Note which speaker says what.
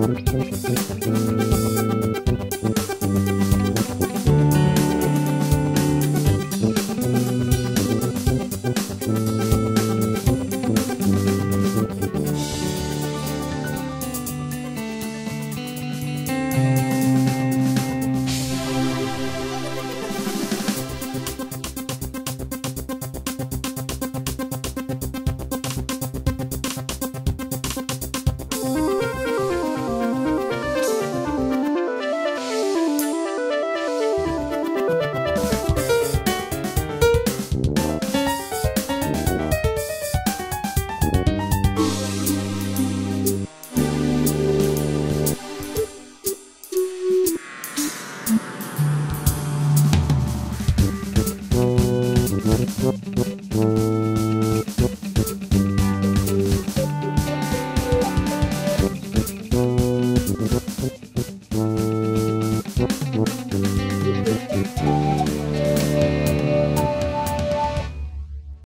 Speaker 1: ハハハハ
Speaker 2: Thank you.